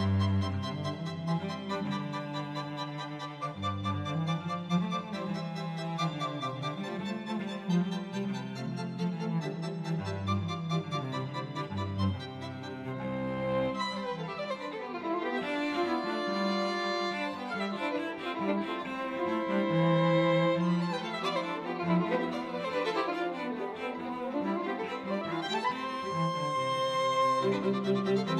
Thank you. Música